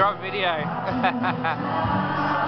You're on video.